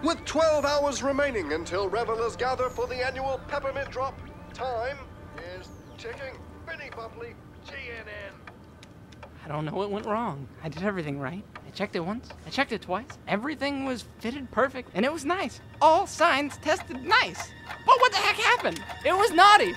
With 12 hours remaining until revelers gather for the annual peppermint drop, time is ticking. Benny Bubbly, GNN. I don't know what went wrong. I did everything right. I checked it once. I checked it twice. Everything was fitted perfect, and it was nice. All signs tested nice. But what the heck happened? It was naughty.